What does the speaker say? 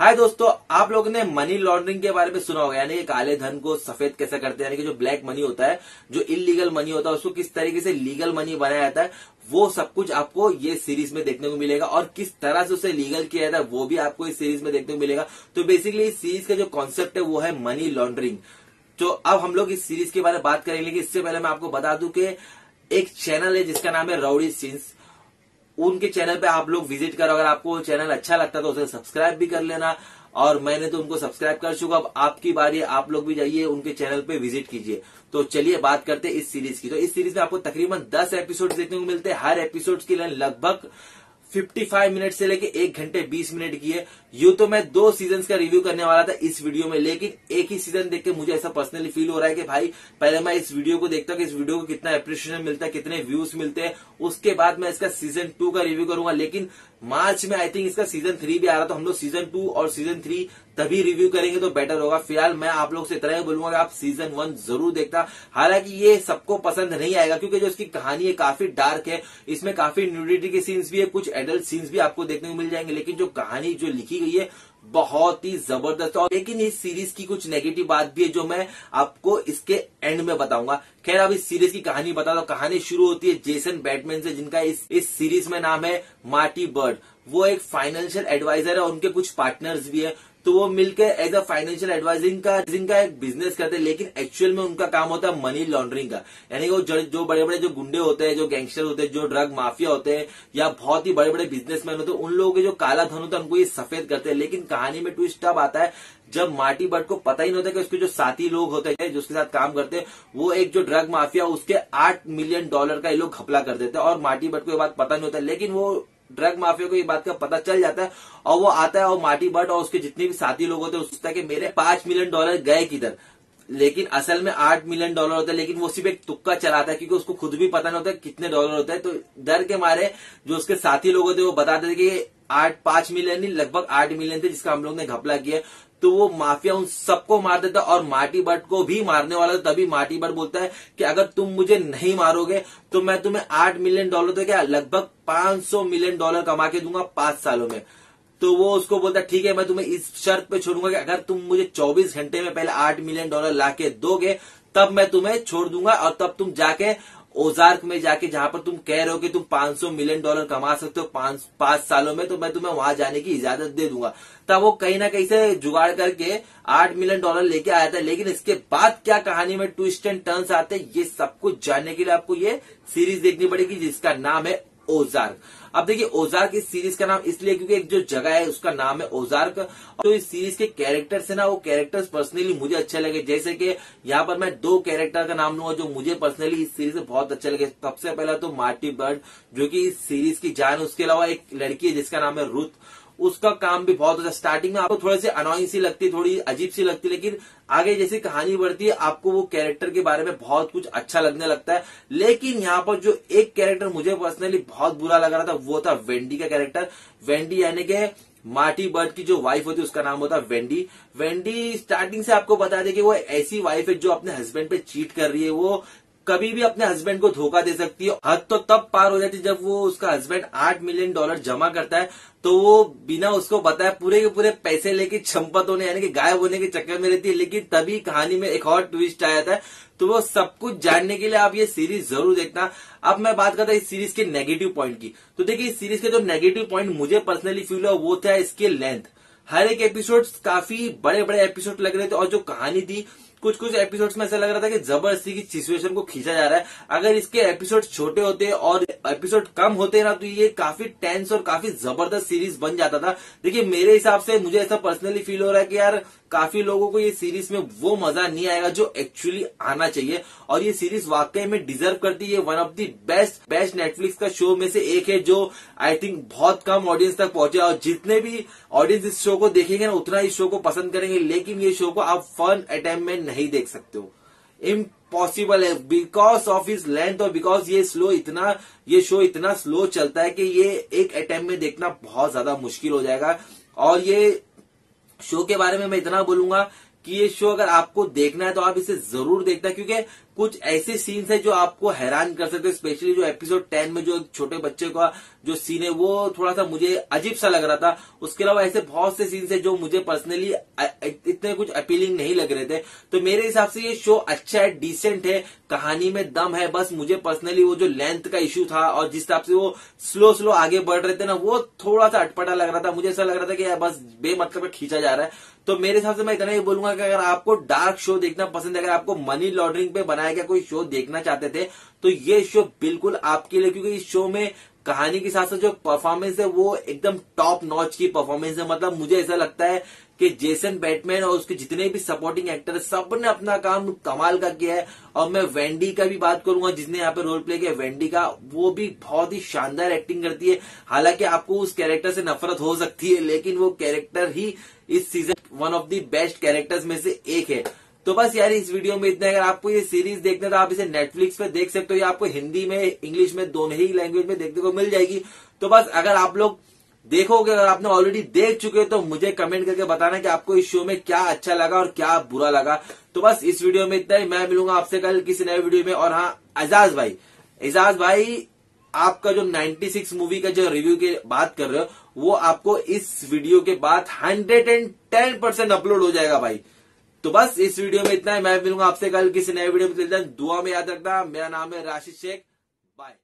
हाय दोस्तों, आप लोगों ने मनी लॉन्ड्रिंग के बारे में सुना होगा, यानी कि काले धन को सफ़ेद कैसे करते हैं, यानी कि जो ब्लैक मनी होता है, जो इलीगल मनी होता है, उसको किस तरीके से लीगल मनी बनाया जाता है, वो सब कुछ आपको ये सीरीज़ में देखने को मिलेगा, और किस तरह से उसे लीगल किया जाता है, वो भी आपको इस सीरीज़ में देखने को मिलेगा। तो बेसिकली इस सीरीज़ का जो कॉन्सेप्ट है, वो है मनी लॉन्ड्रिंग तो अब हम लोग इस सीरीज़ के बारे में बात करेंगे लेकिन इससे पहले मैं आपको बता दूँ कि एक चैनल है, जिसका नाम है राउडी सीन्स उनके चैनल पे आप लोग विज़िट करो। अगर आपको चैनल अच्छा लगता है तो उसे सब्सक्राइब भी कर लेना। और मैंने तो उनको सब्सक्राइब कर चुका अब आपकी बारी आप लोग भी जाइए, उनके चैनल पे विज़िट कीजिए। तो चलिए बात करते हैं इस सीरीज़ की। तो इस सीरीज़ में आपको तकरीबन 10 एपिसोड देखने को मिलते हैं। हर एपिसोड की लगभग 55 मिनट से लेके एक घंटे 20 मिनट की है। यू तो मैं दो सीज़न का रिव्यू करने वाला था इस वीडियो में, लेकिन एक ही सीज़न देख के मुझे ऐसा पर्सनली फील हो रहा है कि भाई, पहले मैं इस वीडियो को देखता हूँ कि इस वीडियो को कितना अप्रिशिएशन मिलता है, कितने व्यूज़ मिलते हैं। उसके बाद मैं इसका सीज़न टू का रिव्यू करूँगा, लेकिन मार्च में आई थिंक इसका सीज़न थ्री भी आ रहा तो हम लोग सीज़न टू और सीज़न थ्री तभी रिव्यू करेंगे तो बेटर होगा। फ़िलहाल मैं आप लोग से इतना ही बोलूँगा, आप सीज़न वन ज़रूर देखता हालाँकि ये सबको पसंद नहीं आएगा, क्योंकि जो इसकी कहानी है, काफ़ी डार्क है। इसमें काफ़ी न्यूडिटी के सीन्स भी है, कुछ एडल्ट सीन्स भी आपको देखने को मिल जाएँगे, लेकिन जो कहानी जो लिखी गई है बहुत ही ज़बरदस्त और लेकिन इस सीरीज़ की कुछ नेगेटिव बात भी है जो मैं आपको इसके एंड में बताऊँगा। खैर, अब इस सीरीज़ की कहानी बता दो कहानी शुरू होती है जेसन बैटमैन से, जिनका इस इस सीरीज़ में नाम है मार्टी बर्ड वो एक फाइनेंशियल एडवाइजर है और उनके कुछ पार्टनर्स भी है। तो वो मिलकर एज अ फाइनेंशियल एडवाइजिंग का जिनका एक बिज़नेस करते हैं, लेकिन एक्चुअल में उनका काम होता है मनी लॉन्ड्रिंग का। यानी वो जो बड़े बड़े जो गुंडे होते हैं, जो गैंगस्टर होते हैं, जो ड्रग माफिया होते हैं, या बहुत ही बड़े बड़े बिजनेसमैन होते हैं, उन लोगों के जो काला धन होता है, उनको ये सफ़ेद करते हैं। लेकिन कहानी में ट्विस्ट अब आता है जब मार्टी बट को पता ही नहीं होता कि उसके जो साथी लोग होते हैं, जो उसके साथ काम करते हैं, वो एक जो ड्रग माफिया उसके आठ मिलियन डॉलर का ये लोग घपला कर देते हैं। और मार्टी बट को ये बात पता नहीं होता, लेकिन वो ड्रग माफिया को ये बात का पता चल जाता है और वो आता है और माटी बट और उसके जितने भी साथी लोग होते हैं सोचता कि मेरे पाँच मिलियन डॉलर गए किधर? लेकिन असल में आठ मिलियन डॉलर होता है, लेकिन वो सिर्फ़ एक तुक्का चलाता है क्योंकि उसको खुद भी पता नहीं होता कितने डॉलर होता है। तो डर के मारे जो उसके साथी लोग होते हैं, वो बताते थे कि आठ, पाँच मिलियन नहीं, लगभग आठ मिलियन थे जिसका हम लोग ने घपला किया। तो वो माफिया उन सबको मार देता और माटी बट को भी मारने वाला था, तभी माटी बट बोलता है कि अगर तुम मुझे नहीं मारोगे तो मैं तुम्हें आठ मिलियन डॉलर तो क्या, लगभग पाँच सौ मिलियन डॉलर कमा के दूँगा पाँच सालों में। तो वो उसको बोलता, ठीक है, मैं तुम्हें इस शर्त पे छोड़ूँगा कि अगर तुम मुझे 24 घंटे में पहले 8 मिलियन डॉलर ला के दोगे, तब मैं तुम्हें छोड़ दूँगा और तब तुम जाके ओजार्क में जाके जहाँ पर तुम कह रहे हो कि तुम 500 मिलियन डॉलर कमा सकते हो पाँच पाँच सालों में तो मैं तुम्हें वहाँ जाने की इजाज़त दे दूँगा। तब वो कहीं ना कहीं से जुगाड़ करके आठ मिलियन डॉलर लेके आया था। लेकिन इसके बाद क्या कहानी में ट्विस्ट एंड टर्न्स आते हैं, ये सब कुछ जानने के लिए आपको ये सीरीज़ देखनी पड़ेगी, जिसका नाम है ओजार्क। अब देखिए, ओजार्क इस सीरीज़ का नाम इसलिए क्योंकि एक जो जगह है, उसका नाम है ओजार्क। तो इस सीरीज़ के कैरेक्टर्स है ना, वो कैरेक्टर्स पर्सनली मुझे अच्छे लगे। जैसे कि यहाँ पर मैं दो कैरेक्टर का नाम लूँगा जो मुझे पर्सनली इस सीरीज़ से बहुत अच्छे लगे। सबसे पहला तो मार्टी बर्ड, जो की इस सीरीज़ की जान उसके अलावा एक लड़की है जिसका नाम है रुथ। उसका काम भी बहुत अच्छा स्टार्टिंग में आपको थोड़ी सी अनोइंग सी लगती है थोड़ी अजीब सी लगती है लेकिन आगे जैसे कहानी बढ़ती है, आपको वो कैरेक्टर के बारे में बहुत कुछ अच्छा लगने लगता है। लेकिन यहाँ पर जो एक कैरेक्टर मुझे पर्सनली बहुत बुरा लग रहा था, वो था वेंडी का कैरेक्टर वेंडी यानी कि मार्टी बर्ड की जो वाइफ होती है, उसका नाम होता है वेंडी वेंडी स्टार्टिंग से आपको बता दे कि वो ऐसी वाइफ है जो अपने हस्बैंड पे चीट कर रही है, वो कभी भी अपने हस्बैंड को धोखा दे सकती है। हद तो तब पार हो जाती है जब वो उसका हस्बैंड आठ मिलियन डॉलर जमा करता है तो वो बिना उसको बताए पूरे के पूरे पैसे लेके चंपत होने यानी कि गायब होने के चक्कर में रहती है। लेकिन तभी कहानी में एक और ट्विस्ट आया था तो वो सब कुछ जानने के लिए आप ये सीरीज़ ज़रूर देखना। अब मैं बात करता इस सीरीज़ के नेगेटिव पॉइंट की। तो देखिए, इस सीरीज़ के जो नेगेटिव पॉइंट मुझे पर्सनली फील हुआ, वो था इसके लेंथ हर एक एपिसोड काफ़ी बड़े बड़े एपिसोड लग रहे थे और जो कहानी थी कुछ कुछ एपिसोड्स में ऐसा लग रहा था कि ज़बरदस्ती की सिचुएशन को खींचा जा रहा है। अगर इसके एपिसोड छोटे होते और एपिसोड कम होते ना तो ये काफ़ी टेंस और काफ़ी ज़बरदस्त सीरीज़ बन जाता था। देखिए, मेरे हिसाब से मुझे ऐसा पर्सनली फील हो रहा है कि यार काफ़ी लोगों को ये सीरीज़ में वो मज़ा नहीं आएगा जो एक्चुअली आना चाहिए। और ये सीरीज़ वाकई में डिजर्व करती है। One of the best best Netflix का शो में से एक है जो आई थिंक बहुत कम ऑडियंस तक पहुँचे। और जितने भी ऑडियंस इस शो को देखेंगे ना, उतना इस शो को पसंद करेंगे। लेकिन ये शो को आप फन अटैम्प में नहीं देख सकते हो। इम्पॉसिबल है। बिकॉज़ ऑफ़ इज़ लेंथ और बिकॉज़ ये स्लो इतना, ये शो इतना स्लो चलता है कि ये एक अटैम्प में देखना बहुत ज़्यादा मुश्किल हो जाएगा। और ये शो के बारे में मैं इतना बोलूँगा कि ये शो अगर आपको देखना है तो आप इसे ज़रूर देखना, क्योंकि कुछ ऐसे सीन्स है जो आपको हैरान कर सकते हैं स्पेशली जो एपिसोड टेन में जो छोटे बच्चे का जो सीन है, वो थोड़ा सा मुझे अजीब सा लग रहा था। उसके अलावा ऐसे बहुत से सीन्स है जो मुझे पर्सनली इतने कुछ अपीलिंग नहीं लग रहे थे। तो मेरे हिसाब से ये शो अच्छा है डिसेंट है, कहानी में दम है, बस मुझे पर्सनली वो जो लेंथ का इश्यू था और जिस हिसाब से वो स्लो स्लो आगे बढ़ रहे थे ना, वो थोड़ा सा अटपटा लग रहा था। मुझे ऐसा लग रहा था कि यार बस बेमतलब खींचा जा रहा है। तो मेरे हिसाब से मैं इतना ही बोलूँगा कि अगर आपको डार्क शो देखना पसंद है, अगर आपको मनी लॉन्ड्रिंग पे बनाया गया कोई शो देखना चाहते थे तो ये शो बिल्कुल आपके लिए, क्योंकि इस शो में कहानी के साथ साथ जो परफॉर्मेंस है, वो एकदम टॉप नॉच की परफॉर्मेंस है। मतलब मुझे ऐसा लगता है कि जेसन बैटमैन और उसके जितने भी सपोर्टिंग एक्टर है सबने अपना काम कमाल का किया है। और मैं वेंडी का भी बात करूँगा, जिसने यहाँ पे रोल प्ले किया वेंडी का, वो भी बहुत ही शानदार एक्टिंग करती है। हालाँकि आपको उस कैरेक्टर से नफरत हो सकती है, लेकिन वो कैरेक्टर ही इस season one of the best characters में से एक है। तो बस यार, इस वीडियो में इतना अगर आपको ये सीरीज़ देखना तो आप इसे नेटफ्लिक्स पे देख सकते हो, या आपको हिंदी में इंग्लिश में, दोनों ही लैंग्वेज में देखने को मिल जाएगी। तो बस अगर आप लोग देखोगे, अगर आपने ऑलरेडी देख चुके हो तो मुझे कमेंट करके बताना कि आपको इस शो में क्या अच्छा लगा और क्या बुरा लगा। तो बस इस वीडियो में इतना ही। मैं मिलूँगा आपसे कल किसी नए वीडियो में। और हाँ एजाज भाई एजाज भाई, आपका जो 96 मूवी का जो रिव्यू की बात कर रहे हो, वो आपको इस वीडियो के बाद 110 परसेंट अपलोड हो जाएगा भाई। तो बस इस वीडियो में इतना ही। मैं मिलूँगा आपसे कल किसी नए वीडियो में। दुआ में याद रखना। मेरा नाम है राशि शेख। बाय